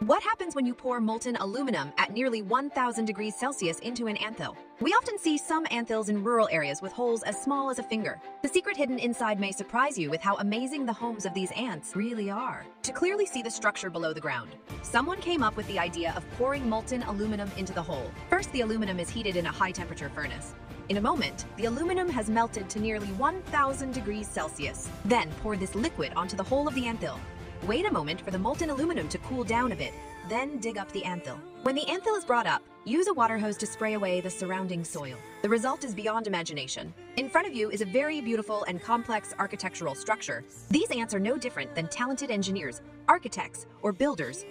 What happens when you pour molten aluminum at nearly 1000 degrees Celsius into an anthill? We often see some anthills in rural areas with holes as small as a finger. The secret hidden inside may surprise you with how amazing the homes of these ants really are. To clearly see the structure below the ground, someone came up with the idea of pouring molten aluminum into the hole. First, the aluminum is heated in a high temperature furnace. In a moment, the aluminum has melted to nearly 1000 degrees Celsius. Then pour this liquid onto the whole of the anthill. Wait a moment for the molten aluminum to cool down a bit, then dig up the anthill. When the anthill is brought up, use a water hose to spray away the surrounding soil. The result is beyond imagination. In front of you is a very beautiful and complex architectural structure. These ants are no different than talented engineers, architects, or builders